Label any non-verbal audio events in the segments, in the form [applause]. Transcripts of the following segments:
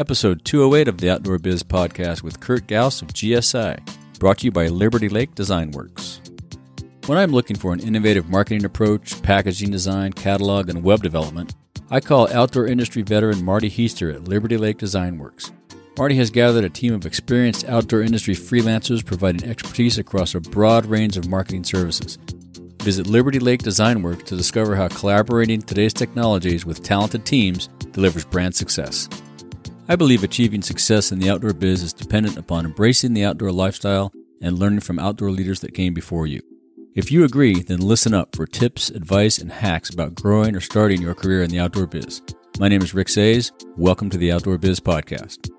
episode 208 of the Outdoor Biz podcast with Kurt Gauss of GSI, brought to you by Liberty Lake Design Works. When I'm looking for an innovative marketing approach, packaging design, catalog, and web development, I call outdoor industry veteran Marty Heister at Liberty Lake Design Works. Marty has gathered a team of experienced outdoor industry freelancers providing expertise across a broad range of marketing services. Visit Liberty Lake Design Works to discover how collaborating today's technologies with talented teams delivers brand success. I believe achieving success in the outdoor biz is dependent upon embracing the outdoor lifestyle and learning from outdoor leaders that came before you. If you agree, then listen up for tips, advice, and hacks about growing or starting your career in the outdoor biz. My name is Rick Saez. Welcome to the Outdoor Biz Podcast.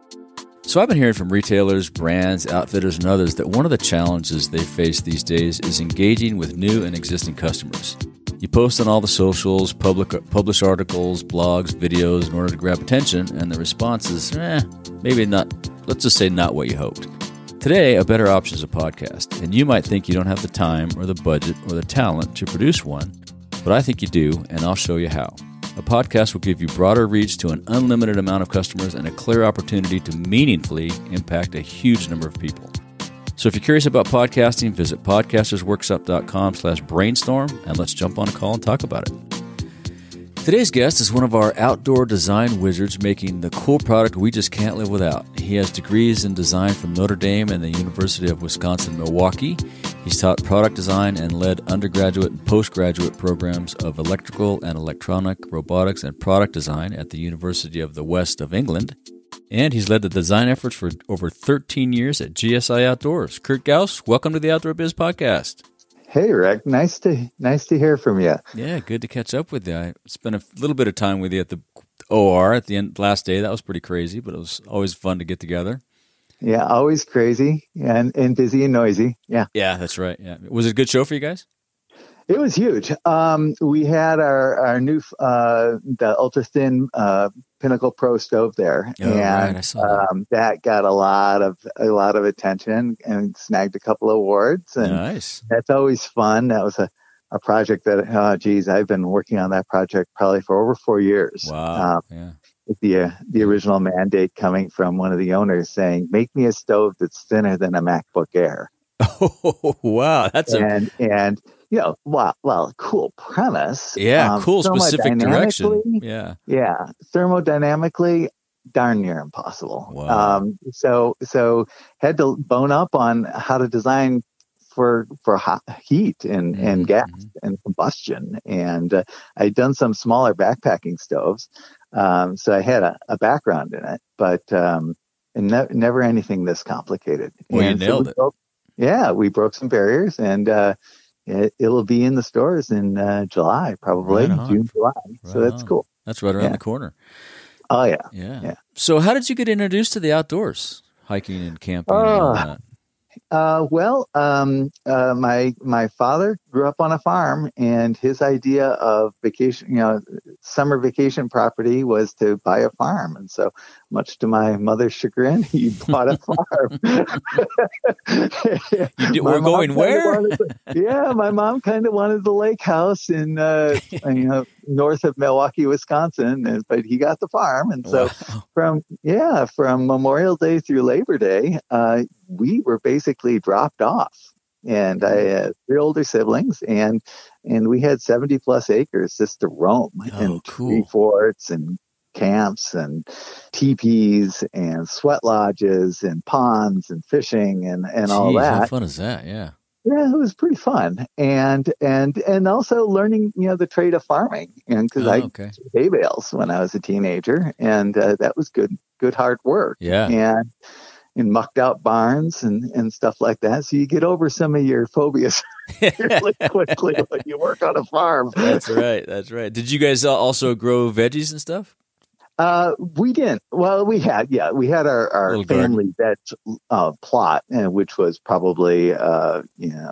So I've been hearing from retailers, brands, outfitters, and others that one of the challenges they face these days is engaging with new and existing customers. You post on all the socials, public, publish articles, blogs, videos in order to grab attention, and the response is, eh, maybe not, let's just say not what you hoped. Today, a better option is a podcast, and you might think you don't have the time or the budget or the talent to produce one, but I think you do, and I'll show you how. A podcast will give you broader reach to an unlimited amount of customers and a clear opportunity to meaningfully impact a huge number of people. So if you're curious about podcasting, visit podcastersworkshop.com slash brainstorm and let's jump on a call and talk about it. Today's guest is one of our outdoor design wizards making the cool product we just can't live without. He has degrees in design from Notre Dame and the University of Wisconsin Milwaukee. He's taught product design and led undergraduate and postgraduate programs of electrical and electronic, robotics, and product design at the University of the West of England. And he's led the design efforts for over 13 years at GSI Outdoors. Kurt Gauss, welcome to the Outdoor Biz Podcast. Hey, Rick. Nice to nice to hear from you. Yeah, good to catch up with you. I spent a little bit of time with you at the OR at the end last day. That was pretty crazy, but it was always fun to get together. Yeah, always crazy and and busy and noisy. Yeah. Yeah, that's right. Yeah. Was it a good show for you guys? It was huge. Um, we had our our new uh, the ultra thin uh, Pinnacle Pro stove there, Oh, and right, I saw that. um, that got a lot of a lot of attention and snagged a couple of awards, and Nice. that's always fun. That was a a project that oh geez, I've been working on that project probably for over four years. Wow. Um, yeah. the uh, the original mandate coming from one of the owners saying, "Make me a stove that's thinner than a MacBook Air." [laughs] Oh, wow. That's a and and you know, well, well, cool premise. yeah, Um, cool specific direction. Yeah. Yeah, thermodynamically, darn near impossible. Wow. Um, so so had to bone up on how to design for for hot heat and and Mhm, gas mhm. and combustion. And uh, I'd done some smaller backpacking stoves, um, so I had a, a background in it, but um, and ne- never anything this complicated. Well, you And so nailed we it. broke- yeah, we broke some barriers, and uh, it, it'll be in the stores in uh, July, probably Right. June, July. so that's on. cool. That's right around Yeah. the corner. Oh yeah. Yeah. Yeah. So, how did you get introduced to the outdoors, hiking and camping? and all Oh. that? Uh, well, um, uh, my my father grew up on a farm, and his idea of vacation, you know, summer vacation property was to buy a farm. And so, much to my mother's chagrin, he [laughs] bought a farm. Did- we're going where? the- yeah, my mom kind of wanted the lake house in uh, you know north of Milwaukee, Wisconsin, and, but he got the farm, and so Wow. from yeah from memorial day through labor day uh, we were basically dropped off and i had three older siblings and and we had 70 plus acres just to roam Oh, and cool. tree forts and camps and teepees and sweat lodges and ponds and fishing and and all Jeez, How that fun is that? Yeah. yeah it was pretty fun and and and also learning you know the trade of farming and because Oh, i okay. hay bales when I was a teenager, and uh, that was good, good hard work. Yeah. And and mucked out barns and and stuff like that. So you get over some of your phobias [laughs] really [laughs] quickly when you work on a farm. That's right. That's right. Did you guys also grow veggies and stuff? Uh, we didn't. Well, we had, yeah, we had our, our family veg uh, plot, uh, which was probably, uh, you know,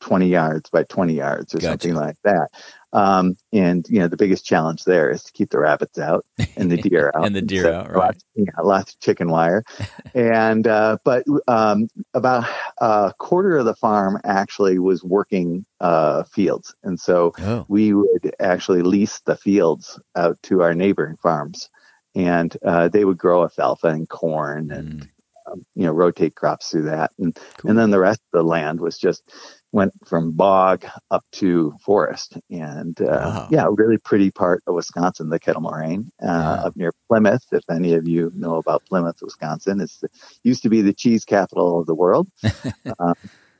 20 yards by 20 yards or Gotcha. something like that. Um, and, you know, the biggest challenge there is to keep the rabbits out and the deer [laughs] out. And the deer so out, right. Lots, yeah, lots of chicken wire. [laughs] and, uh, but, um, about a quarter of the farm actually was working, uh, fields. And so Oh. we would actually lease the fields out to our neighboring farms and uh, they would grow alfalfa and corn and Mm, um, you know rotate crops through that, and cool. and then the rest of the land was just went from bog up to forest, and uh, Wow. yeah, a really pretty part of Wisconsin, the Kettle Moraine, uh, Yeah. up near Plymouth. If any of you know about Plymouth, Wisconsin, it's the, used to be the cheese capital of the world. [laughs] Um,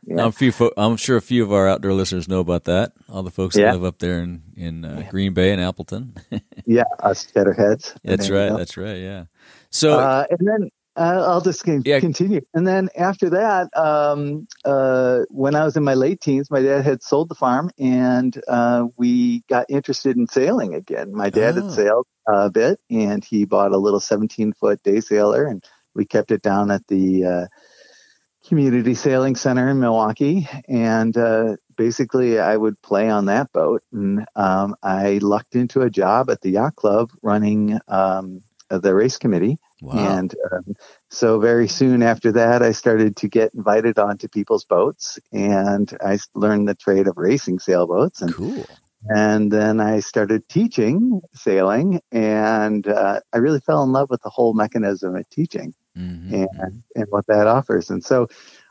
yeah. I'm, a few fo- I'm sure a few of our outdoor listeners know about that. All the folks that live up there in in uh, Yeah. Green Bay and Appleton. [laughs] yeah, us cheddarheads. That's right. That's right. Yeah. So uh, and then I'll just Yeah. continue. And then after that, um, uh, when I was in my late teens, my dad had sold the farm, and uh, we got interested in sailing again. My dad Oh. had sailed a bit, and he bought a little 17 foot day sailor, and we kept it down at the uh, community sailing center in Milwaukee. And uh, basically, I would play on that boat, and um, I lucked into a job at the yacht club running um, the race committee. Wow. And um, so very soon after that, I started to get invited onto people's boats, and I learned the trade of racing sailboats, and cool. and then I started teaching sailing, and uh, I really fell in love with the whole mechanism of teaching Mhm. and and what that offers. And so,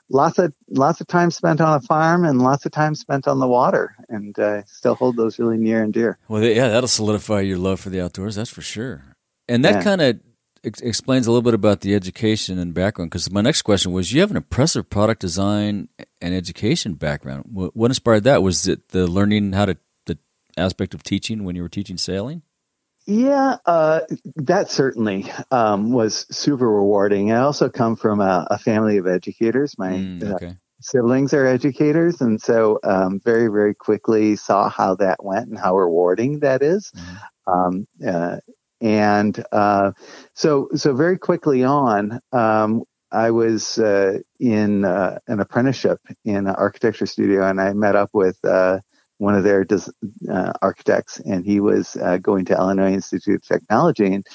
lots of lots of time spent on a farm, and lots of time spent on the water, and uh, still hold those really near and dear. Well, yeah, that'll solidify your love for the outdoors. That's for sure. And that Yeah. kind of ex- explains a little bit about the education and background. Because my next question was, you have an impressive product design and education background. What, what inspired that? Was it the learning how to the aspect of teaching when you were teaching sailing? Yeah, uh, that certainly um, was super rewarding. I also come from a, a family of educators. My Mm, uh, siblings are educators, and so um, very, very quickly saw how that went and how rewarding that is. Mhm. Um, uh, and uh, so, so very quickly on, um, I was uh, in uh, an apprenticeship in an architecture studio, and I met up with uh, one of their des- uh, architects, and he was uh, going to Illinois Institute of Technology and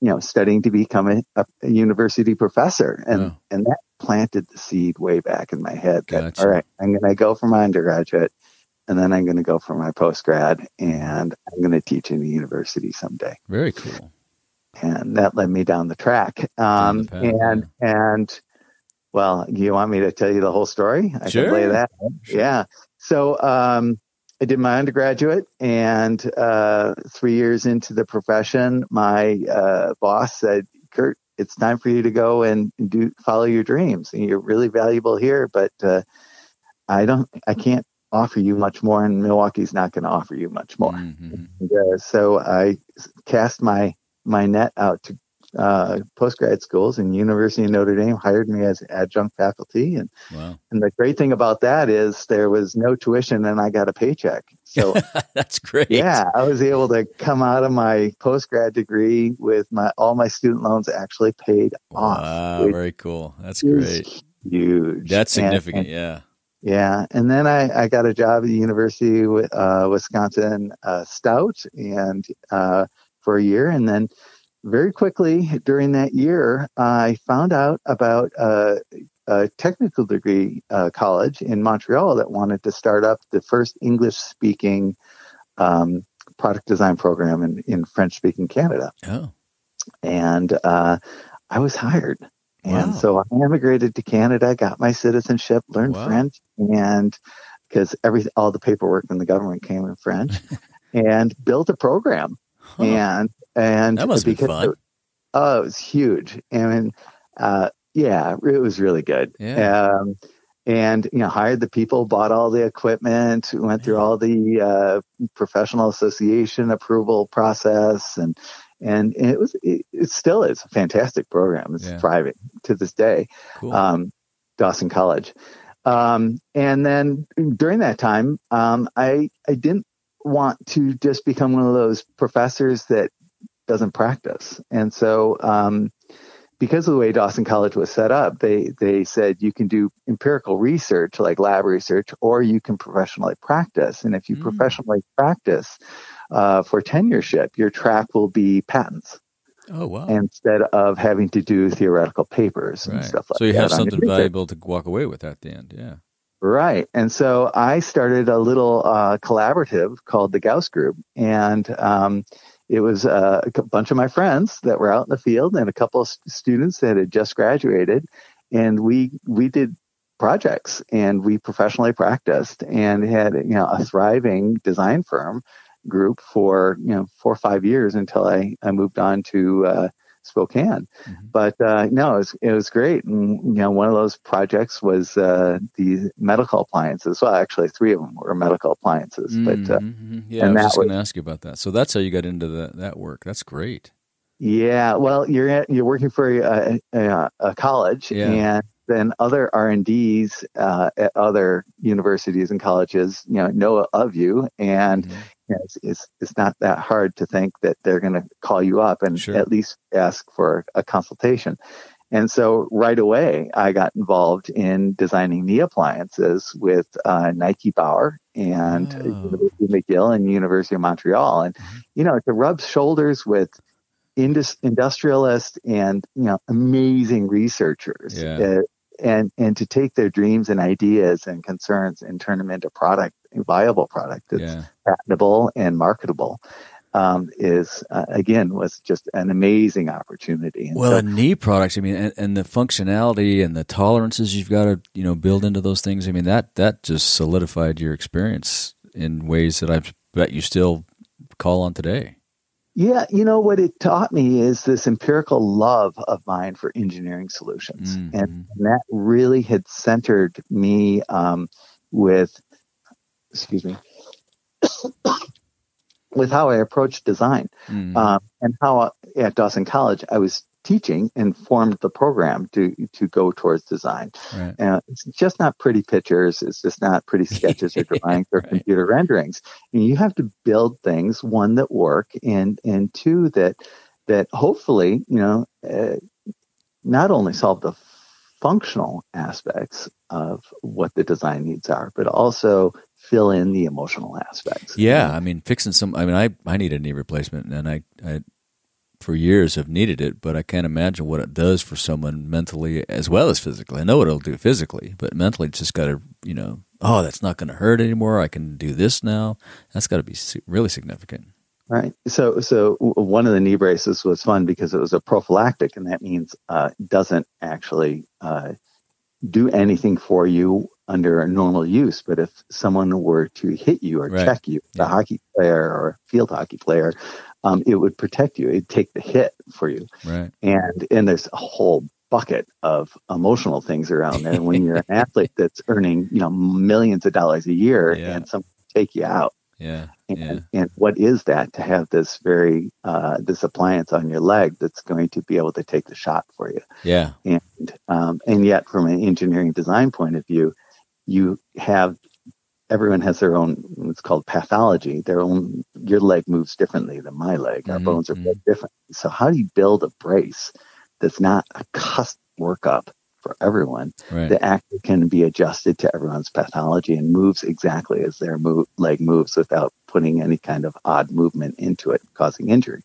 you know studying to become a, a university professor, and Oh. and that planted the seed way back in my head. That, Gotcha. all right, I'm going to go for my undergraduate, and then I'm going to go for my post grad and I'm going to teach in a university someday Very cool. and that led me down the track. Um, the path, and and well, you want me to tell you the whole story? I Sure. can lay that. Sure. Yeah. So um, I did my undergraduate, and uh, three years into the profession, my uh, boss said, "Kurt, it's time for you to go and do follow your dreams. And you're really valuable here, but uh, I don't, I can't." Offer you much more and milwaukee's not going to offer you much more Mhm. and, uh, so I cast my my net out to uh, postgrad schools, and University of Notre Dame hired me as adjunct faculty. And Wow. and the great thing about that is there was no tuition, and I got a paycheck. So [laughs] That's great. yeah, I was able to come out of my postgrad degree with my all my student loans actually paid off. Wow. Very cool. That's great. Huge. That's And- significant. and- yeah. Yeah, and then I, I got a job at the University of uh, Wisconsin uh, Stout, and uh, for a year, and then very quickly during that year, I found out about a, a technical degree uh, college in Montreal that wanted to start up the first English-speaking um, product design program in, in French-speaking Canada, Oh. and uh, I was hired. And Wow. so I immigrated to Canada, got my citizenship, learned Wow. French, and because every all the paperwork from the government came in French, [laughs] and built a program. Huh. And and That must because fun. it- oh, it was huge. And uh, yeah, it was really good. Yeah. Um, and you know, hired the people, bought all the equipment, went through all the uh, professional association approval process, and and it was it, it still is a fantastic program. It's Yeah. thriving to this day cool. um, Dawson College. Um, and then during that time, um, I I didn't want to just become one of those professors that doesn't practice, and so um, because of the way Dawson College was set up, they they said you can do empirical research like lab research, or you can professionally practice. And if you Mm. professionally practice uh, for tenureship, your track will be patents oh, wow. instead of having to do theoretical papers and stuff like that. so you that. have something valuable to walk away with at the end. Yeah. Right. And so I started a little uh, collaborative called the Gauss Group. And um, it was uh, a bunch of my friends that were out in the field and a couple of students that had just graduated, and we we did projects and we professionally practiced and had you know a thriving design firm group for you know four or five years until I, I moved on to uh, Spokane. Mm-hmm. But uh, no, it was, it was great. And you know, one of those projects was uh, the medical appliances. Well, actually, three of them were medical appliances. Mm-hmm. But uh, mm-hmm. yeah, I was just going to ask you about that. So that's how you got into the, that work. That's great. Yeah, well, you're at, you're working for a, a, a college, yeah. and then other R and D's uh, at other universities and colleges, you know, know of you, and mm-hmm. You know, it's, it's, it's not that hard to think that they're going to call you up and sure. at least ask for a consultation. And so right away, I got involved in designing knee appliances with uh, Nike Bauer and oh. University McGill and University of Montreal. And, mm-hmm. you know, to rub shoulders with indus- industrialists and, you know, amazing researchers yeah. And and to take their dreams and ideas and concerns and turn them into product, a viable product that's yeah. patentable and marketable. Um, is uh, again was just an amazing opportunity. And well, so, and knee products. I mean, and, and, the functionality and the tolerances you've got to you know build into those things. I mean, that that just solidified your experience in ways that I bet you still call on today. Yeah, you know what it taught me is this empirical love of mine for engineering solutions, mm-hmm. and, that really had centered me um, with, excuse me, [coughs] with how I approached design, mm-hmm. um, and how at Dawson College I was teaching and formed the program to to go towards design. Right. And it's just not pretty pictures. It's just not pretty [laughs] sketches or drawings or right. computer renderings. And you have to build things one that work and and two that that hopefully you know uh, not only solve the functional aspects of what the design needs are, but also fill in the emotional aspects. Yeah, I mean, fixing some. I mean, I I need a knee replacement, and I I for years have needed it, but I can't imagine what it does for someone mentally as well as physically. I know what it'll do physically, but mentally, it's just got to, you know, oh, that's not going to hurt anymore. I can do this now. That's got to be really significant. Right. So, so one of the knee braces was fun because it was a prophylactic, and that means uh, doesn't actually uh, do anything for you under normal use. But if someone were to hit you or right. check you, yeah. a hockey player or field hockey player, um, it would protect you. It'd take the hit for you. Right. And and there's a whole bucket of emotional things around there. When you're an [laughs] athlete that's earning you know millions of dollars a year, yeah. and some take you out. Yeah. And, yeah. and what is that to have this very uh, this appliance on your leg that's going to be able to take the shot for you? Yeah. And um, and yet, from an engineering design point of view, you have everyone has their own it's called pathology their own your leg moves differently than my leg our mm-hmm. bones are built different so how do you build a brace that's not a custom workup for everyone right. that actually can be adjusted to everyone's pathology and moves exactly as their move, leg moves without putting any kind of odd movement into it causing injury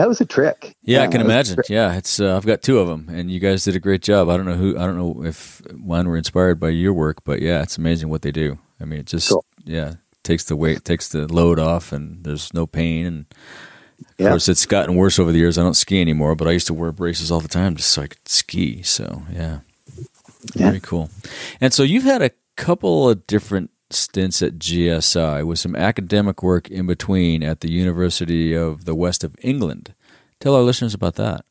that was a trick. Yeah, I can imagine. Yeah, it's uh, I've got two of them, and you guys did a great job. I don't know who I don't know if one were inspired by your work, but yeah, it's amazing what they do. I mean, it just cool. yeah takes the weight, takes the load off, and there's no pain. And of yeah. course, it's gotten worse over the years. I don't ski anymore, but I used to wear braces all the time just so I could ski. So yeah, yeah. very cool. And so you've had a couple of different stints at GSI with some academic work in between at the University of the West of England. Tell our listeners about that.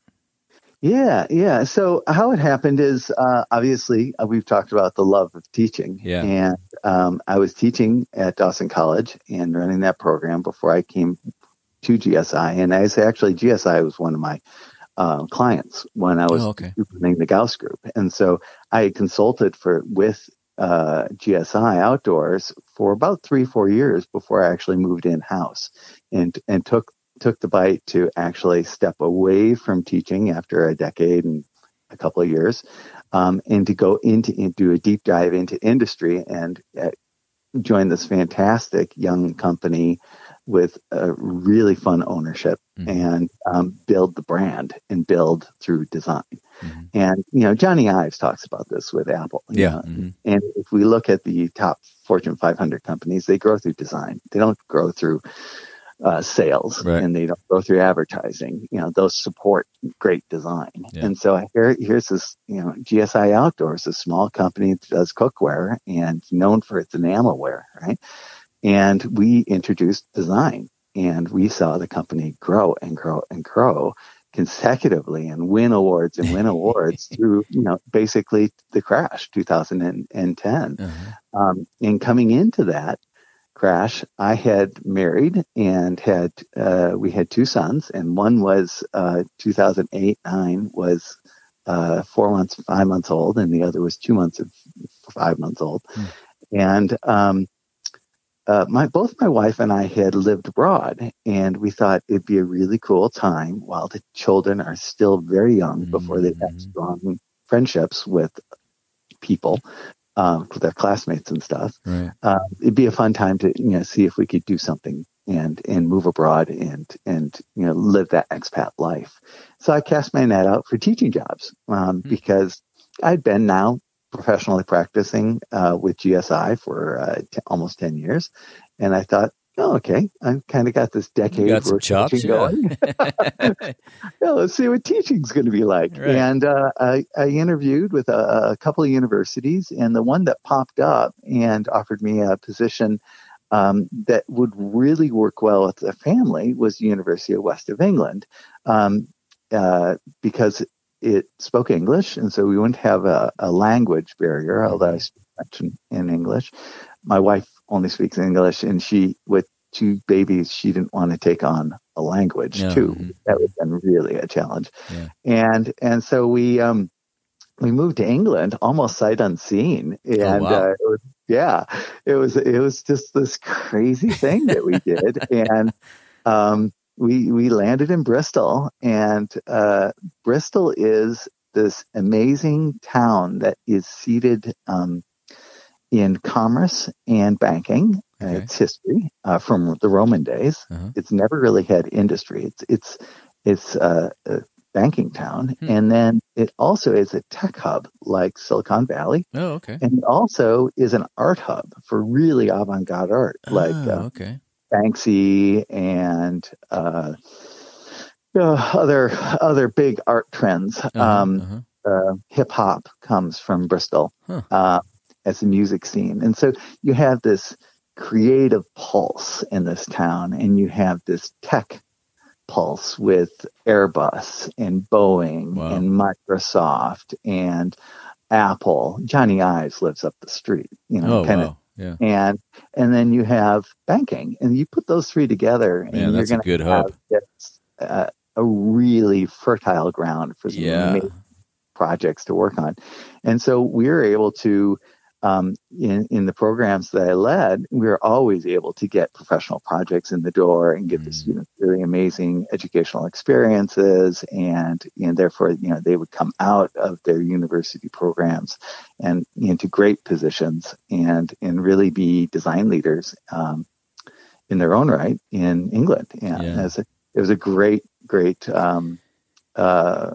Yeah, yeah. So how it happened is uh, obviously uh, we've talked about the love of teaching. Yeah. And um, I was teaching at Dawson College and running that program before I came to GSI. And I say actually GSI was one of my uh, clients when I was oh, okay. running the Gauss Group, and so I consulted for with uh, GSI Outdoors for about three four years before I actually moved in house and and took took the bite to actually step away from teaching after a decade and a couple of years, um, and to go into and do a deep dive into industry and uh, join this fantastic young company with a really fun ownership mm-hmm. and um, build the brand and build through design. Mm-hmm. And you know, Johnny Ives talks about this with Apple. Yeah. Mm-hmm. And if we look at the top Fortune 500 companies, they grow through design. They don't grow through uh, sales Right. and they don't go through advertising. You know, those support great design. Yeah. And so here, here's this, you know, GSI Outdoors, a small company that does cookware and known for its enamelware, right? And we introduced design and we saw the company grow and grow and grow consecutively and win awards and win awards [laughs] through, you know, basically the crash 2010. Uh-huh. Um, and coming into that crash, I had married and had uh, we had two sons, and one was uh, 2008 nine was uh, four months, five months old, and the other was two months of five months old. Hmm. And um, uh, my both my wife and I had lived abroad, and we thought it'd be a really cool time while the children are still very young before they have strong friendships with people, um, with their classmates and stuff Right. uh, it'd be a fun time to you know see if we could do something and and move abroad and and you know live that expat life. So I cast my net out for teaching jobs um, Hmm. because I'd been now professionally practicing uh, with GSI for uh, t- almost ten years, and I thought. Oh, okay. I've kind of got this decade got worth of chops, teaching yeah. going [laughs] yeah, let's see what teaching's going to be like. Right. And uh, I, I interviewed with a, a couple of universities, and the one that popped up and offered me a position um, that would really work well with the family was the University of West of England, um, uh, because it spoke English, and so we wouldn't have a, a language barrier. Although I speak French and, and English, my wife only speaks English, and she with two babies, she didn't want to take on a language Yeah. too Mhm. that would have been really a challenge. Yeah. And and so we um we moved to England almost sight unseen. And Oh, wow. uh, it was, yeah, it was it was just this crazy thing that we did. [laughs] and um we we landed in Bristol and uh Bristol is this amazing town that is seated um in commerce and banking. Uh, Okay. its history uh, from the Roman days. Uh-huh. It's never really had industry. It's it's it's uh, a banking town, Hmm. and then it also is a tech hub like Silicon Valley, Oh, okay. and it also is an art hub for really avant-garde art like oh, uh, okay. Banksy and uh, uh, other other big art trends. Uh-huh, Um, uh-huh. uh, hip hop comes from Bristol Huh. uh, as a music scene. And so you have this creative pulse in this town, and you have this tech pulse with Airbus and Boeing Wow. and Microsoft and Apple. Johnny Ives lives up the street, you know, Oh, kind of wow. Yeah. and and then you have banking, and you put those three together, and Man, you're going to have this, uh, a really fertile ground for some Yeah. projects to work on. And so we were able to, um, in in the programs that I led, we were always able to get professional projects in the door and give the Mm. students really amazing educational experiences, and and therefore you know they would come out of their university programs and into great positions and and really be design leaders um, in their own right in England. And Yeah. it, was a, it was a great great um, uh,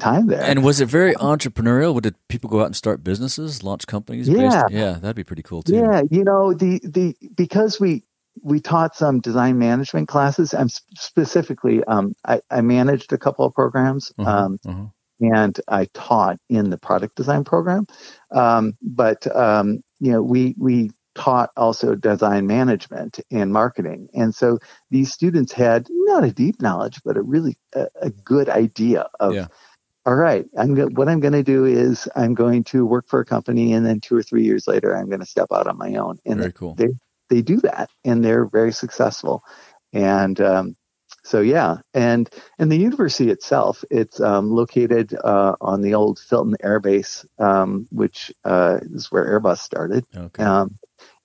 time there. And was it very entrepreneurial? Did people go out and start businesses, launch companies? Yeah. yeah, that'd be pretty cool too. Yeah, you know the the because we we taught some design management classes. I'm specifically um, I, I managed a couple of programs. Uh-huh, Um, uh-huh. and I taught in the product design program. Um, but um, you know, we we taught also design management and marketing, and so these students had not a deep knowledge, but a really a, a good idea of. Yeah. All right, I'm go- what I'm going to do is I'm going to work for a company, and then two or three years later, I'm going to step out on my own. And Very cool. they they do that, and they're very successful. And um, so yeah, and and the university itself, it's um, located uh, on the old Filton Air Base, um, which uh, is where Airbus started. Okay.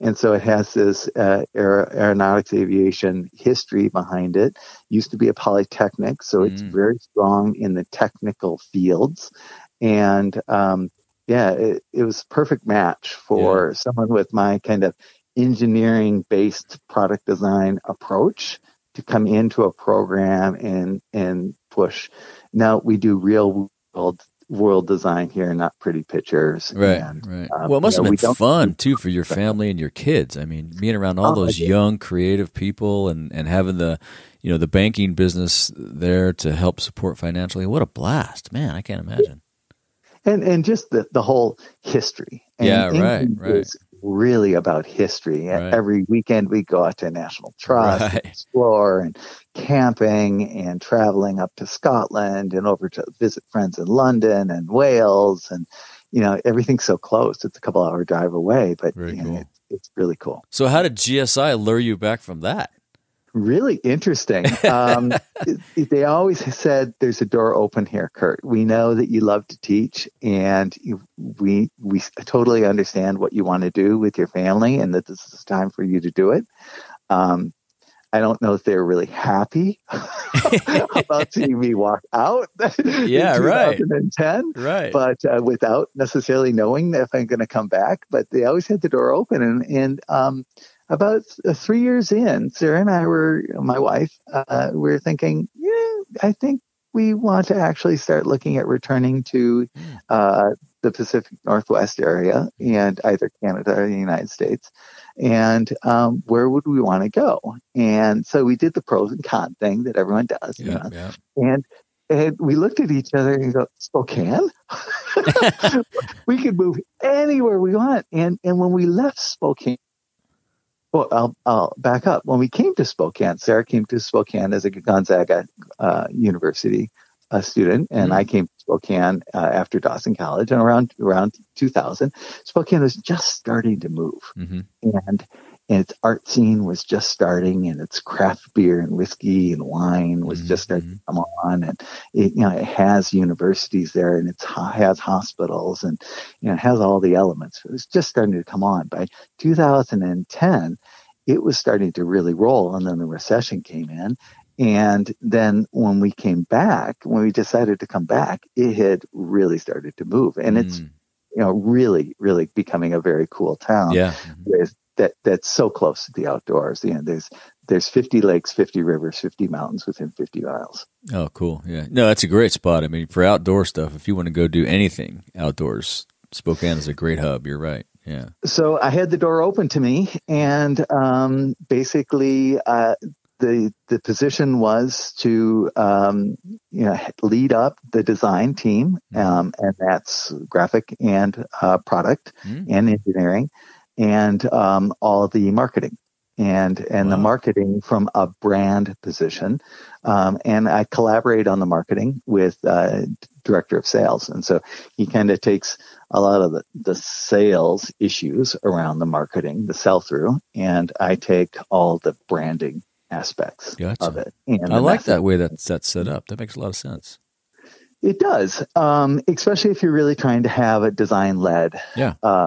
And so it has this uh, aer- aeronautics aviation history behind it. Used to be a polytechnic, so it's Mm. very strong in the technical fields. And um, yeah, it, it was perfect match for someone with my kind of engineering based product design approach to come into a program and and push. Now we do real world world design here, not pretty pictures. Right, and, right. um, well, it must you know, have been fun too for your family and your kids. I mean, being around all Oh, those young, creative people and and having the, you know, the banking business there to help support financially. What a blast, man! I can't imagine. and and just the the whole history. And Yeah, right, right. is really about history. Right. Every weekend we go out to National Trust, and explore, and camping, and traveling up to Scotland, and over to visit friends in London and Wales, and you know everything's so close. It's a couple hour drive away, but you know, cool. it's really cool. So, how did GSI lure you back from that? Really interesting. [laughs] Um, they always said, "There's a door open here, Kurt. We know that you love to teach, and you, we we totally understand what you want to do with your family, and that this is time for you to do it." Um, I don't know if they were really happy [laughs] about seeing me walk out. [laughs] Yeah, right. 2010 Right. but uh, without necessarily knowing if I'm going to come back. But they always had the door open, and and um, about three years in, Sarah and I were my wife. Uh, we were thinking, yeah, I think we want to actually start looking at returning to uh, the Pacific Northwest area and either Canada or the United States. And um, where would we want to go? And so we did the pros and cons thing that everyone does. you know. yeah. And and we looked at each other and go, Spokane? [laughs] [laughs] we could move anywhere we want. And and when we left Spokane, well, I'll, I'll back up. When we came to Spokane, Sarah came to Spokane as a Gonzaga uh, University uh, student, and I came to Spokane uh, after Dawson College, and around around 2000, Spokane was just starting to move. Hmm and and its art scene was just starting and its craft beer and whiskey and wine was just starting to come on and it you know it has universities there and it has hospitals and you know it has all the elements it was just starting to come on by 2010 it was starting to really roll and then the recession came in and then when we came back when we decided to come back it had really started to move and it's Mm. you know really really becoming a very cool town yeah. with that that's so close to the outdoors. You know, there's there's 50 lakes, 50 rivers, 50 mountains within 50 miles. Oh, cool. Yeah. No, that's a great spot. I mean, for outdoor stuff, if you want to go do anything outdoors, Spokane is a great hub. You're right. Yeah. So I had the door open to me, and um, basically. Uh, the the position was to um, you know lead up the design team, um, and that's graphic and uh, product Mm. and engineering, and um, all the marketing and and the marketing from a brand position. Um, and I collaborate on the marketing with uh, director of sales, and so he kind of takes a lot of the, the sales issues around the marketing, the sell through, and I take all the branding aspects Gotcha. of it. And I like message. that way that's that's set up. That makes a lot of sense. It does, um, especially if you're really trying to have a design led Yeah. uh,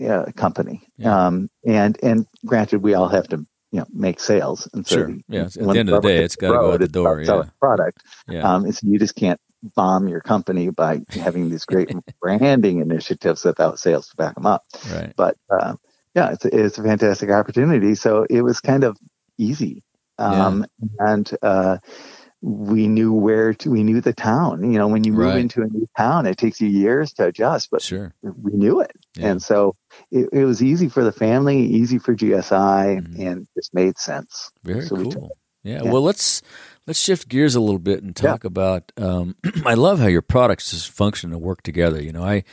yeah, company. Yeah. Um, and and granted, we all have to you know make sales. And so Sure. Yeah. At the end of the day, it's gotta go road, out the door, yeah. product. Yeah. Um, it's, you just can't bomb your company by [laughs] having these great branding initiatives without sales to back them up. right. But uh, yeah, it's a, it's a fantastic opportunity. So it was kind of easy, um, and uh, we knew where to. We knew the town. You know, when you move Right. into a new town, it takes you years to adjust, but Sure. we knew it, Yeah. and so it, it was easy for the family, easy for GSI, Mhm. and just made sense. Very So cool. Yeah, Yeah. Well, let's let's shift gears a little bit and talk about. Um, [clears throat] I love how your products just function and work together. You know, I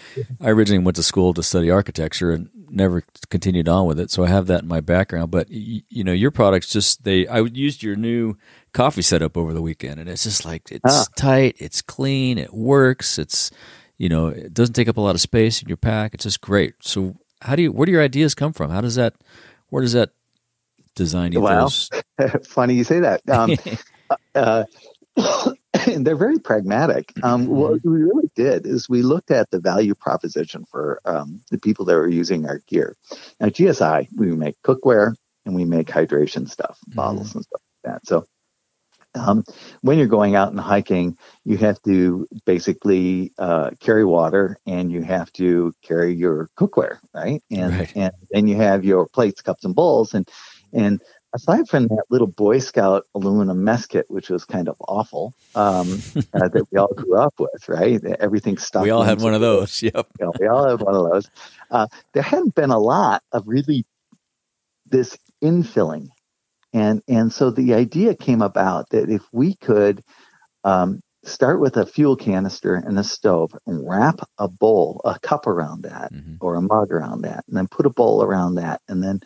I originally went to school to study architecture and never continued on with it, so I have that in my background. But y- you know, your products just they. I used your new coffee setup over the weekend, and it's just like it's Ah. tight, it's clean, it works, it's you know, it doesn't take up a lot of space in your pack. It's just great. So, how do you? Where do your ideas come from? How does that? Where does that design ethos? [laughs] Funny you say that. Um, [laughs] uh, [coughs] they're very pragmatic. Um, Mm-hmm. what we really did is we looked at the value proposition for um, the people that were using our gear. Now, GSI, we make cookware and we make hydration stuff, Mm-hmm. bottles and stuff like that. So, um, when you're going out and hiking, you have to basically uh, carry water and you have to carry your cookware, right? And Right. and then you have your plates, cups, and bowls, and and aside from that little Boy Scout aluminum mess kit, which was kind of awful, um, [laughs] uh, that we all grew up with, right? Everything stuck. We all had one of those. [laughs] Yep. You know, we all had one of those. Uh, there hadn't been a lot of really this infilling, and and so the idea came about that if we could um, start with a fuel canister and a stove and wrap a bowl, a cup around that, mm-hmm. or a mug around that, and then put a bowl around that, and then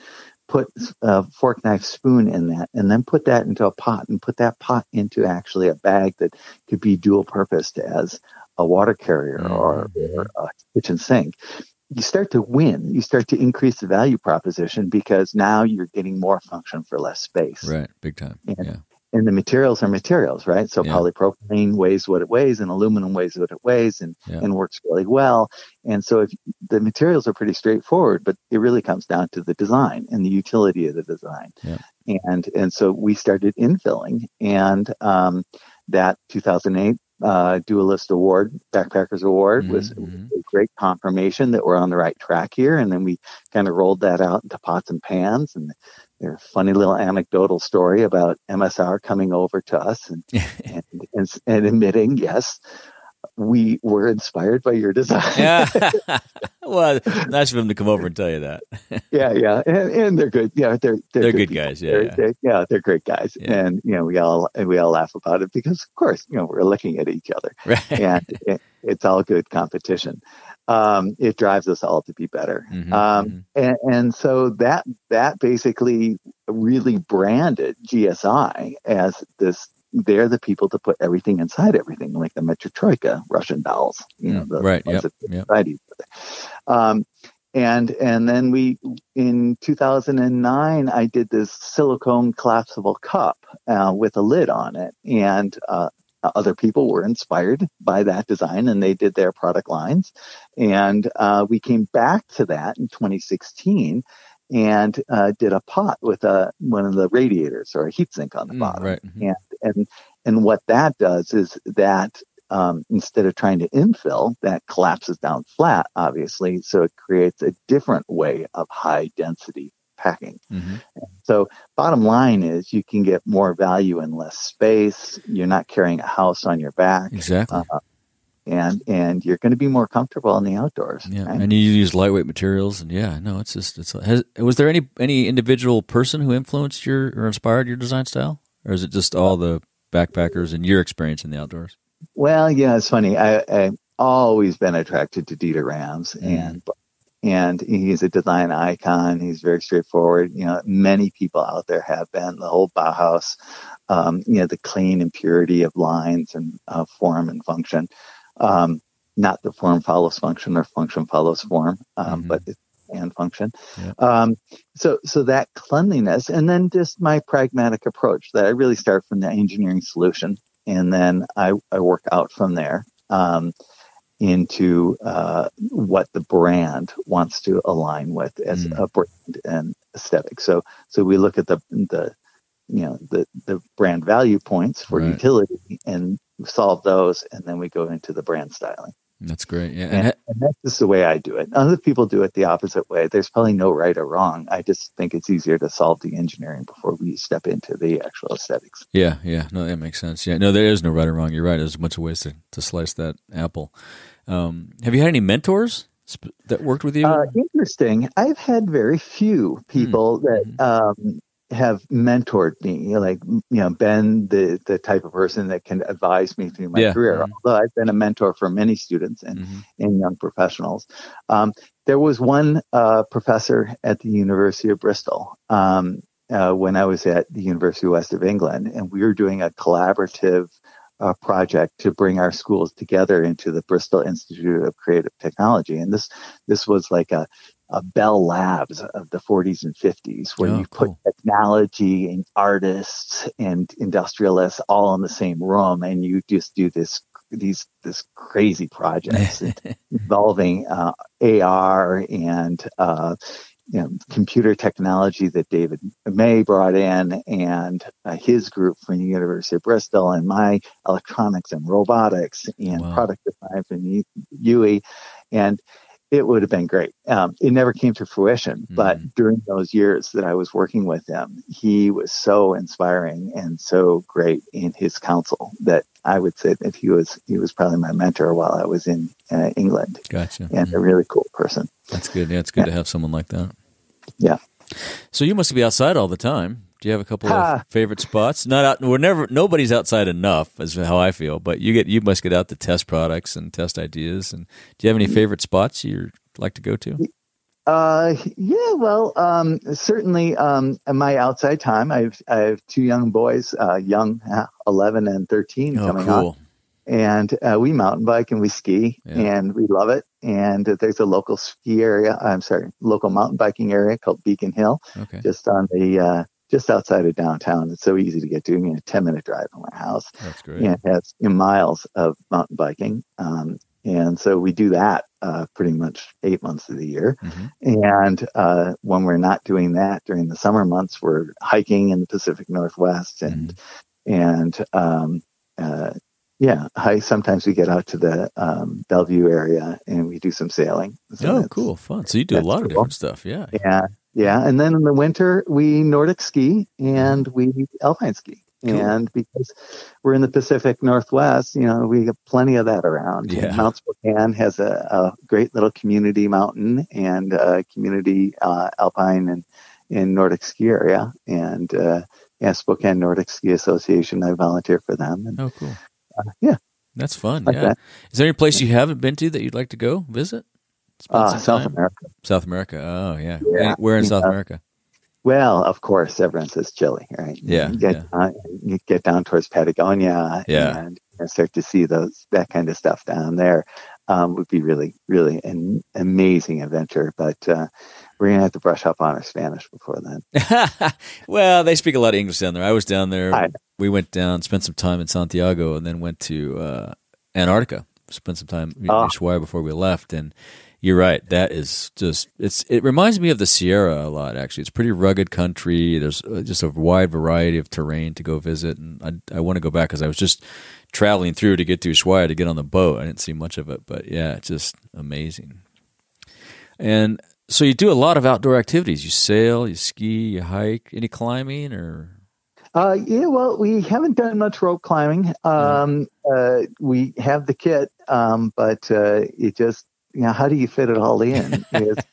put a fork, knife, spoon in that, and then put that into a pot and put that pot into actually a bag that could be dual purposed as a water carrier mm-hmm. or, or a kitchen sink. You start to win. You start to increase the value proposition because now you're getting more function for less space. Right, big time. And, yeah and the materials are materials, right? So yeah. polypropylene weighs what it weighs, and aluminum weighs what it weighs, and yeah. and works really well. And so if the materials are pretty straightforward, but it really comes down to the design and the utility of the design. Yeah. And and so we started infilling, and um, that 2008 uh, Dualist Award, Backpackers Award, mm-hmm, was mm-hmm. a great confirmation that we're on the right track here. And then we kind of rolled that out into pots and pans. And their funny little anecdotal story about MSR coming over to us and, [laughs] and, and, and admitting, yes, we were inspired by your design. [laughs] yeah. [laughs] well, nice of them to come over and tell you that. yeah, yeah, and, and, they're good. Yeah, they're they're, they're good, good guys. Yeah, they're, yeah. They're, yeah, they're great guys, yeah. and you know we all and we all laugh about it because of course you know we're looking at each other, right. and it, it's all good competition. Um, it drives us all to be better, mm-hmm, um, mm-hmm. And, and so that that basically really branded GSI as this they're the people to put everything inside everything, like the Matryoshka Russian dolls, you know, the right, yep, yep. Um, and and then we in 2009 I did this silicone collapsible cup uh, with a lid on it, and uh, other people were inspired by that design and they did their product lines, and uh, we came back to that in 2016 and uh, did a pot with a one of the radiators or a heat sink on the mm, bottom. Right. Mm-hmm. And and and what that does is that um, instead of trying to infill, that collapses down flat, obviously. So it creates a different way of high density packing. Mm-hmm. So bottom line is you can get more value in less space. You're not carrying a house on your back. Exactly. Uh, and and you're going to be more comfortable in the outdoors. Yeah, right? and you use lightweight materials, and yeah, no, it's just it's. Has, was there any any individual person who influenced your or inspired your design style, or is it just all the backpackers and your experience in the outdoors? Well, yeah, it's funny. I, I've always been attracted to Dieter Rams, mm. and and he's a design icon. He's very straightforward. You know, many people out there have been. The whole Bauhaus, um, you know, the clean and purity of lines and uh, form and function um, not the form follows function or function follows form, um, mm-hmm. but it's and function. Yeah. Um, so, so that cleanliness, and then just my pragmatic approach that I really start from the engineering solution, and then I, I work out from there um, into uh, what the brand wants to align with as mm. a brand and aesthetic. So, so we look at the the you know the the brand value points for right. utility and solve those, and then we go into the brand styling. That's great. Yeah. And, and, that's just the way I do it. Other people do it the opposite way. There's probably no right or wrong. I just think it's easier to solve the engineering before we step into the actual aesthetics. Yeah. Yeah. No, that makes sense. Yeah. No, there is no right or wrong. You're right. There's a bunch of ways to, to slice that apple. Um, have you had any mentors that worked with you? Uh, interesting. I've had very few people mm. that, hmm. um, have mentored me, like you know, been the the type of person that can advise me through my yeah. career. Mm-hmm. Although I've been a mentor for many students and mm-hmm. and young professionals. Um, there was one uh, professor at the University of Bristol um, uh, when I was at the University of West of England, and we were doing a collaborative uh, project to bring our schools together into the Bristol Institute of Creative Technology. And this this was like a uh, Bell Labs of the 40s and 50s, where oh, you cool. put technology and artists and industrialists all in the same room, and you just do this these this crazy projects [laughs] involving uh, AR and uh, you know, computer technology that David May brought in, and uh, his group from the University of Bristol, and my electronics and robotics and wow. product design from UE, and it would have been great. Um, it never came to fruition, Mm-hmm. but during those years that I was working with him, he was so inspiring and so great in his counsel that I would say that he was he was probably my mentor while I was in uh, England, Gotcha. and a really cool person. That's good. Yeah, it's good to have someone like that. Yeah. So you must be outside all the time. Do you have a couple Ha. of favorite spots? Not out. We're never. Nobody's outside enough, is how I feel. But you get. You must get out to test products and test ideas. And do you have any favorite spots you like to go to? Uh, yeah, well, um, certainly, um, in my outside time, I've, I have two young boys, uh, young, uh, 11 and 13 Oh, coming up cool. and, uh, we mountain bike and we ski Yeah. and we love it. And there's a local ski area. I'm sorry, local mountain biking area called Beacon Hill, Okay. just on the, uh, just outside of downtown. It's so easy to get to, you know, 10 minute drive from our house That's great. and it has miles of mountain biking. Um, and so we do that uh, pretty much eight months of the year. Mhm. And uh, when we're not doing that during the summer months, we're hiking in the Pacific Northwest and and um, uh, yeah, hi, sometimes we get out to the um, Bellevue area and we do some sailing. So Oh, cool, fun. So you do a lot of different stuff. Yeah. Yeah, yeah. And then in the winter, we Nordic ski and we alpine ski. Cool. And because we're in the Pacific Northwest, you know, we have plenty of that around. Yeah. Mount Spokane has a, a great little community mountain and a community uh, alpine and, and Nordic ski area. And uh, yeah, Spokane Nordic Ski Association, I volunteer for them. And Oh, cool. yeah. That's fun. Like yeah. that. Is there any place you haven't been to that you'd like to go visit? Spend uh, some South time? America. South America. Oh, yeah. Yeah. Any- Where in South Yeah. America? Well, of course, everyone says Chile, right? Yeah, You get, yeah. down, you get down towards Patagonia Yeah. and you start to see those that kind of stuff down there. Um, would be really, really an amazing adventure. But uh, we're gonna have to brush up on our Spanish before then. [laughs] well, they speak a lot of English down there. I was down there. I- we went down, spent some time in Santiago, and then went to uh, Antarctica. Spent some time in Oh. Ushuaia before we left. And you're right. That is just it's. It reminds me of the Sierra a lot. Actually, it's pretty rugged country. There's uh, just a wide variety of terrain to go visit, and I, I want to go back because I was just traveling through to get to Ushuaia to get on the boat. I didn't see much of it, but yeah, it's just amazing. And so you do a lot of outdoor activities. You sail, you ski, you hike. Any climbing or Uh, yeah, well, we haven't done much rope climbing. Um, uh, we have the kit, um, but uh, it just, you know, how do you fit it all in? It's,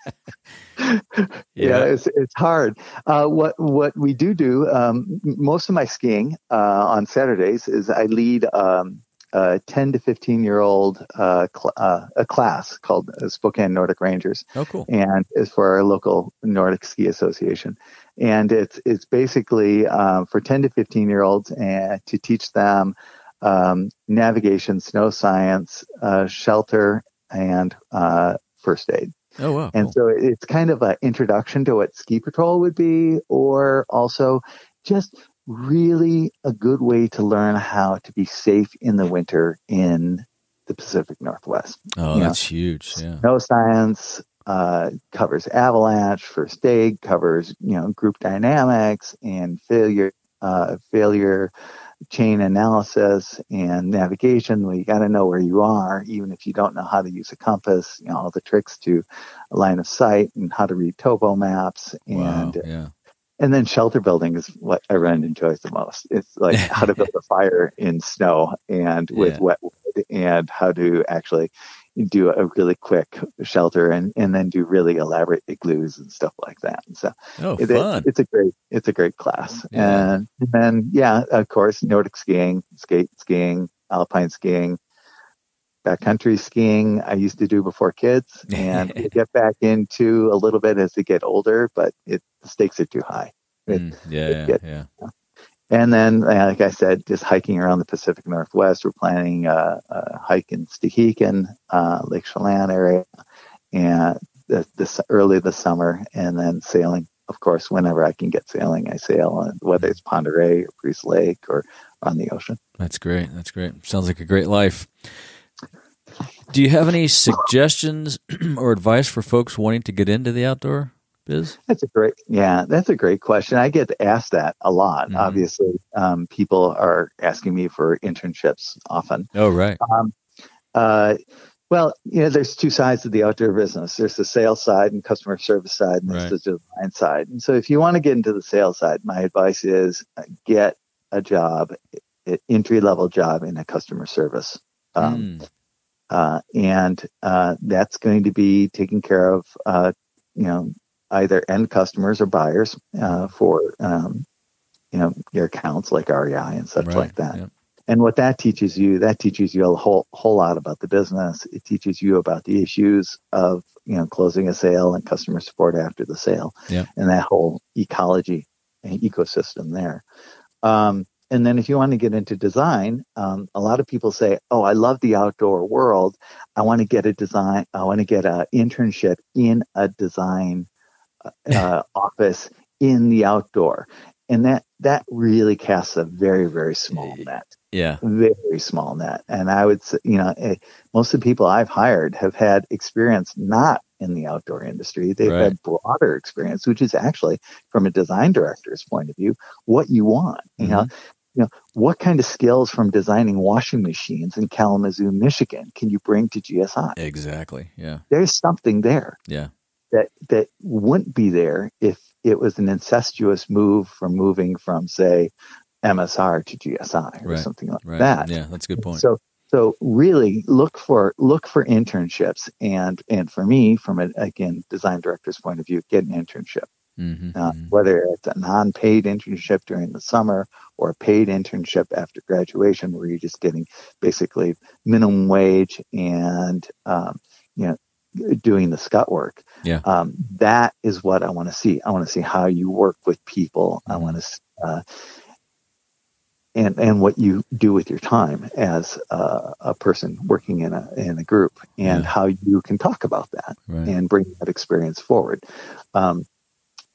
[laughs] yeah, it's it's hard. Uh, what what we do do um, most of my skiing uh, on Saturdays is I lead um, a ten to fifteen year old uh, cl- uh, a class called Spokane Nordic Rangers Oh, cool. and is for our local Nordic Ski Association. And it's it's basically um, for 10 to 15 year olds and to teach them um, navigation, snow science, uh, shelter, and uh, first aid. Oh, wow. And Cool. so it's kind of an introduction to what ski patrol would be, or also just really a good way to learn how to be safe in the winter in the Pacific Northwest oh, yeah. that's huge. Yeah. snow science uh, covers avalanche first aid covers you know group dynamics and failure uh, failure chain analysis and navigation well you got to know where you are even if you don't know how to use a compass you know all the tricks to a line of sight and how to read topo maps Wow. and Yeah. and then shelter building is what everyone enjoys the most. It's like how to [laughs] build a fire in snow and with Yeah. wet wood and how to actually do a really quick shelter and, and then do really elaborate igloos and stuff like that. And so Oh, it- fun. it's a great, it's a great class. Yeah. And, and then, yeah, of course, Nordic skiing, skate skiing, alpine skiing, backcountry skiing I used to do before kids [laughs] and get back into a little bit as they get older, but it, the stakes are too high. it- Mm, yeah, yeah, good. yeah. And then, uh, like I said, just hiking around the Pacific Northwest. We're planning a, a hike in Stehekin, uh, Lake Chelan area, and the, this early this summer, and then sailing. Of course, whenever I can get sailing, I sail, whether it's Oreille or Priest Lake or on the ocean. That's great. That's great. Sounds like a great life. Do you have any suggestions [clears throat] or advice for folks wanting to get into the outdoor biz? That's a great, yeah, that's a great question. I get asked that a lot. Mhm. Obviously, um, people are asking me for internships often. Oh, right. Uh, Well, you know, there's two sides of the outdoor business. There's the sales side and customer service side, and there's Right. the design side. And so, if you want to get into the sales side, my advice is uh, get a job, an entry level job in a customer service. Um, Mm, uh, and uh, that's going to be taking care of uh, you know either end customers or buyers uh, for um, you know your accounts like REI and such right, like that. yeah. And what that teaches you, that teaches you a whole whole lot about the business. It teaches you about the issues of you know closing a sale and customer support after the sale, Yeah. and that whole ecology and ecosystem there. Um, and then if you want to get into design, um, a lot of people say, "Oh, I love the outdoor world. I want to get a design. I want to get an internship in a design uh, [laughs] office in the outdoor." And that that really casts a very very small net Yeah. very small net. And I would say, you know, eh, most of the people I've hired have had experience not in the outdoor industry. They've Right. had broader experience, which is actually from a design director's point of view, what you want. You know, you know, what kind of skills from designing washing machines in Kalamazoo, Michigan can you bring to GSI? Exactly. Yeah. There's something there Yeah. That that wouldn't be there if it was an incestuous move from moving from say MSR to GSI or Right. something like Right. that. Yeah. That's a good point. So so really look for look for internships and and for me from an again design director's point of view get an internship hmm uh, whether it's a non-paid internship during the summer or a paid internship after graduation where you're just getting basically minimum wage and um, you know doing the scut work Yeah. um, that is what i want to see i want to see how you work with people i Mhm. want to uh, and and what you do with your time as a, a person working in a in a group and Yeah. how you can talk about that Right. and bring that experience forward. Um,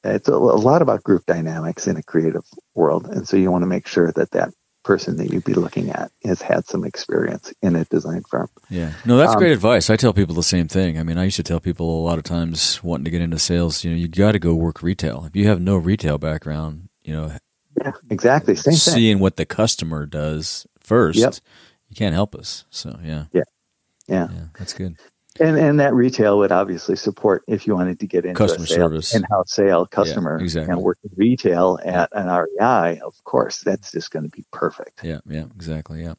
it's a, a lot about group dynamics in a creative world, and so you want to make sure that that person that you'd be looking at has had some experience in a design firm. Yeah. No, that's Um, great advice. I tell people the same thing. I mean, I used to tell people a lot of times wanting to get into sales, you know, you got to go work retail. If you have no retail background, you know, Yeah, exactly. Same thing. seeing what the customer does first, Yep. you can't help us. So, yeah. Yeah. Yeah. That's good. And and that retail would obviously support if you wanted to get into Customer service. in-house sale, customer, exactly. and working retail at an REI. Of course, that's just going to be perfect. Yeah. Yeah. Exactly. Yeah.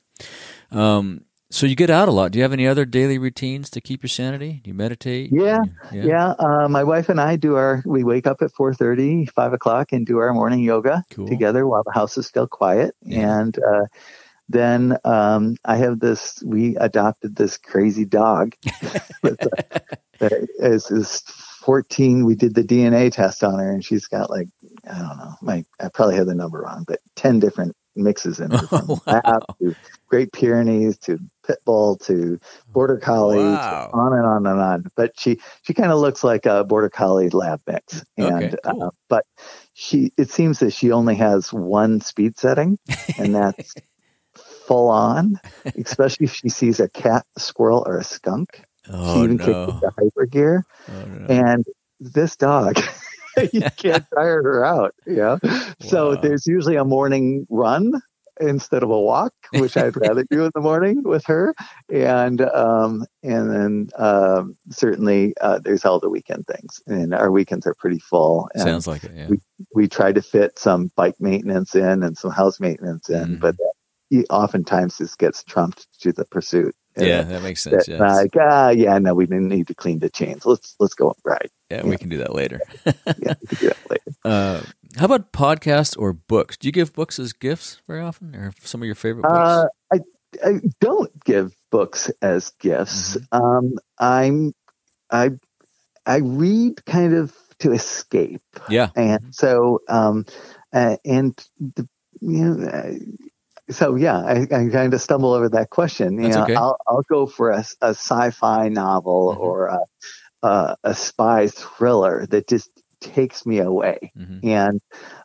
Um, so you get out a lot. Do you have any other daily routines to keep your sanity? Do you meditate? Yeah, Yeah. Yeah, uh, my wife and I do our. We wake up at 4:30, 5 o'clock, and do our morning yoga Cool. together while the house is still quiet. Yeah. And uh, then um, I have this. We adopted this crazy dog [laughs] that is is 14. We did the DNA test on her, and she's got like I don't know. My I probably have the number wrong, but 10 different mixes in her [laughs] from Oh, lab wow. to Great Pyrenees to Pit Bull to Border Collie, to Wow. on and on and on. But she she kind of looks like a Border Collie lab mix, and Okay, cool. uh, but she it seems that she only has one speed setting, and [laughs] that's full on. Especially if she sees a cat, a squirrel, or a skunk. she Oh, even no. kicks the hyper gear. Oh, no. And this dog, [laughs] you [laughs] can't tire her out. Yeah. So there's usually a morning run instead of a walk, which I'd rather do in the morning with her. And um, and then um, certainly uh, there's all the weekend things, and our weekends are pretty full. And Sounds like it. Yeah. we- we try to fit some bike maintenance in and some house maintenance in, Mhm. but that, oftentimes this gets trumped to the pursuit. yeah, Uh, that makes sense. that, Yeah, like, ah, yeah, no, we didn't need to clean the chains. Let's let's go right. [laughs] yeah, we can do that later. Yeah, we can do that later. Uh, how about podcasts or books? Do you give books as gifts very often, or some of your favorite books? Uh, I I don't give books as gifts. Mm-hmm. Um, I'm I I read kind of to escape, yeah, and so um, uh, and the, you know. So yeah, I, I kind of stumble over that question. You That's know, okay. I'll I'll go for a, a sci-fi novel Mhm. or a, a a spy thriller that just takes me away hmm and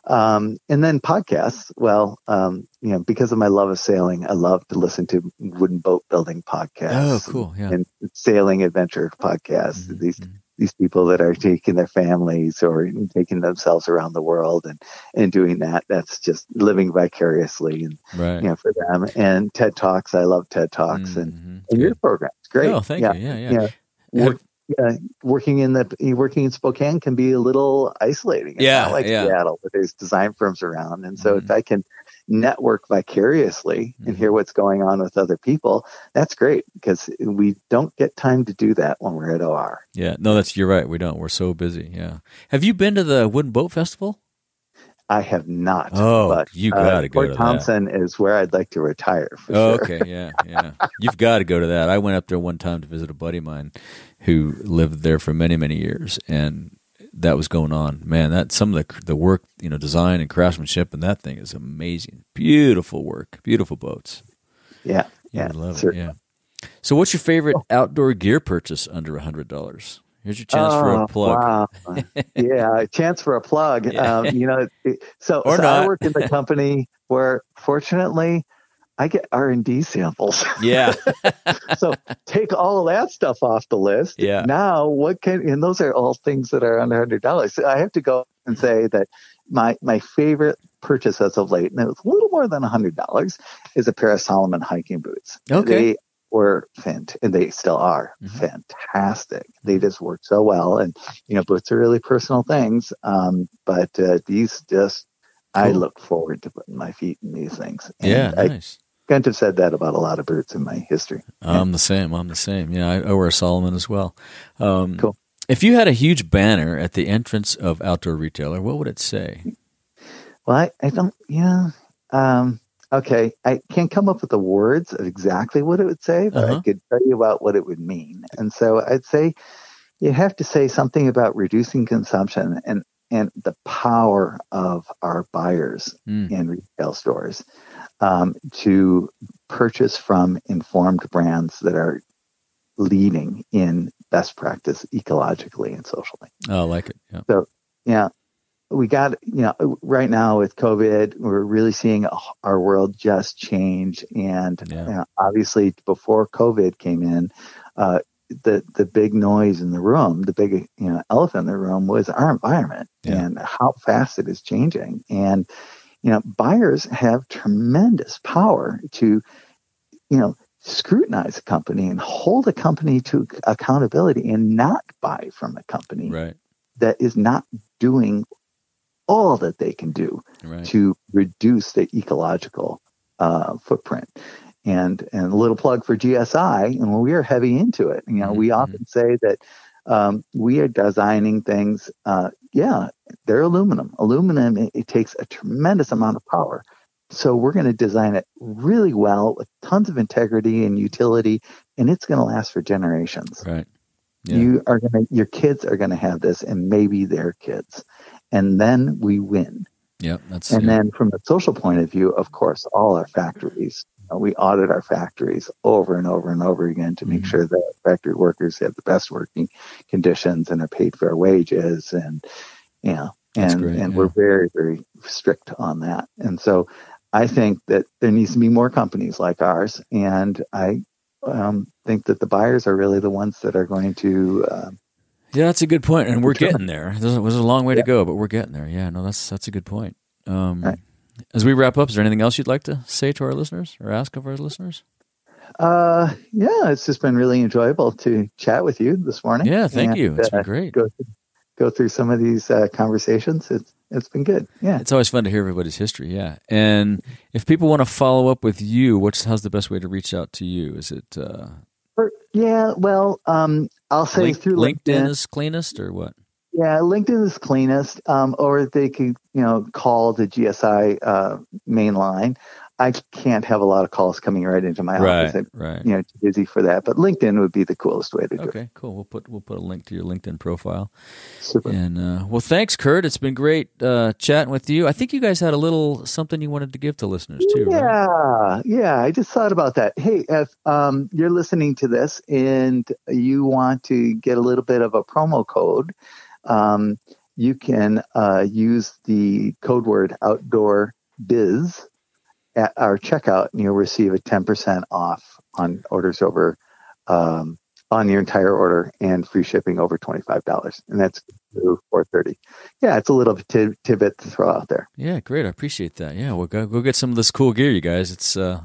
um, and then podcasts. Well, um, you know, because of my love of sailing, I love to listen to wooden boat building podcasts. Oh, cool. Yeah. And sailing adventure podcasts. Mhm, These mhm. These people that are taking their families or taking themselves around the world and and doing that. That's just living vicariously and Right. you know for them. And TED Talks, I love TED Talks and, Mhm. and your program's great. Oh, thank yeah. you. Yeah, yeah. Yeah. Work, yeah, working in the working in Spokane can be a little isolating. It's Yeah, like yeah. Seattle, but there's design firms around, and so Mhm. if I can network vicariously and Mm-hmm. hear what's going on with other people, that's great because we don't get time to do that when we're at OR. Yeah. No, that's you're right. We don't. We're so busy. Yeah. Have you been to the Wooden Boat Festival? I have not. Oh, but, you uh, gotta go Port to that. Townsend is where I'd like to retire for Oh, sure. okay. Yeah, yeah. You've got to go to that. I went up there one time to visit a buddy of mine who lived there for many, many years, and that was going on. Man, that some of the the work, you know, design and craftsmanship, and that thing is amazing. Beautiful work, beautiful boats. Yeah, You yeah, love it. Yeah. So, what's your favorite outdoor gear purchase under a hundred dollars? Here's your chance for a Oh, plug. Wow. [laughs] yeah, a chance for a plug. Yeah. Um, you know, so, Or so. I work in the company where fortunately I get R and D samples. Yeah, [laughs] so take all of that stuff off the list. Yeah. Now what can and those are all things that are under hundred dollars. So I have to go and say that my my favorite purchase as of late, and it was a little more than hundred dollars, is a pair of Salomon hiking boots. Okay. They were fant and they still are Mhm. fantastic. They just work so well. And you know, boots are really personal things. Um, but uh, these just I look forward to putting my feet in these things. And yeah, I nice. can't have said that about a lot of boots in my history. I'm the same. I'm the same. Yeah, I, I wear a Salomon as well. Um, Cool. If you had a huge banner at the entrance of Outdoor Retailer, what would it say? Well, I, I don't, yeah. Um, okay. I can't come up with the words of exactly what it would say, but Uh-huh. I could tell you about what it would mean. And so I'd say you have to say something about reducing consumption and, and the power of our buyers Mm. in retail stores um, to purchase from informed brands that are leading in best practice ecologically and socially. Oh, I like it. Yeah. So yeah. We got, you know, right now with COVID, we're really seeing our world just change. And Yeah. you know, obviously, before COVID came in, uh, the the big noise in the room, the big you know elephant in the room was our environment Yeah. and how fast it is changing. And you know, buyers have tremendous power to, you know, scrutinize a company and hold a company to accountability and not buy from a company Right. that is not doing all that they can do Right. to reduce the ecological uh, footprint. And and a little plug for GSI, and we are heavy into it. You know, we Mhm, often say that um, we are designing things. Uh, yeah, they're aluminum. Aluminum it, it takes a tremendous amount of power. So we're going to design it really well with tons of integrity and utility, and it's going to last for generations Right. Yeah. you are going to your kids are going to have this and maybe their kids and then we win Yeah. That's and yeah. then from a social point of view of course all our factories you know, we audit our factories over and over and over again to make Mhm. sure that factory workers have the best working conditions and are paid fair wages and you know That's and great, and yeah. we're very very strict on that and so i think that there needs to be more companies like ours and i um, think that the buyers are really the ones that are going to um, Yeah, that's a good point, and we're getting there. There's a, there's a long way to go, but we're getting there. Yeah, no, that's that's a good point. Um, Right. As we wrap up, is there anything else you'd like to say to our listeners or ask of our listeners? Uh, yeah, it's just been really enjoyable to chat with you this morning. Yeah, thank and, you. It's been uh, great. Go go through some of these uh, conversations. It's it's been good. Yeah. It's always fun to hear everybody's history. Yeah, and if people want to follow up with you, what's how's the best way to reach out to you? Is it uh, yeah. Well, um, I'll say Link- through LinkedIn LinkedIn. is cleanest, or what? Yeah, LinkedIn is cleanest. Um, or they could you know call the GSI uh, main line. I can't have a lot of calls coming right into my office. Right, I'm, right. you know, too busy for that. But LinkedIn would be the coolest way to do it. Okay, cool. We'll put we'll put a link to your LinkedIn profile. Super. And uh, well, thanks, Kurt. It's been great uh, chatting with you. I think you guys had a little something you wanted to give to listeners too. Right? Yeah, yeah. I just thought about that. Hey, if um, you're listening to this and you want to get a little bit of a promo code, um, you can uh, use the code word outdoor biz at our checkout, and you'll receive a 10% off on orders over um, on your entire order and free shipping over $25. And that's through 430. Yeah, it's a little tid- tidbit to throw out there. Yeah, great. I appreciate that. Yeah, we'll go, go get some of this cool gear, you guys. It's, uh,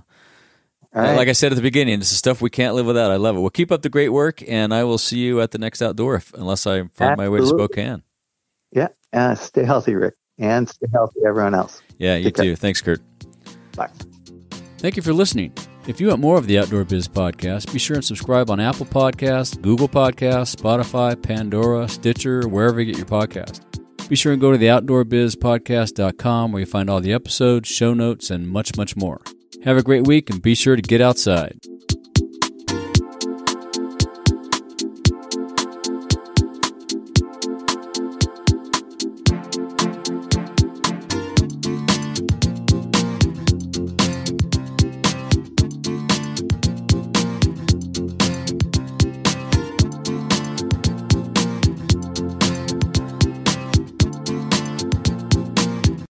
right. like I said at the beginning, this is stuff we can't live without. I love it. Well, keep up the great work, and I will see you at the next outdoor, if, unless I find Absolutely. my way to Spokane. Yeah, uh, stay healthy, Rick, and stay healthy, everyone else. Yeah, you Take too. Care. Thanks, Kurt. Bye. Thank you for listening. If you want more of the Outdoor Biz podcast, be sure and subscribe on Apple Podcasts, Google Podcasts, Spotify, Pandora, Stitcher, wherever you get your podcast. Be sure and go to the outdoorbizpodcast.com where you find all the episodes, show notes, and much, much more. Have a great week and be sure to get outside.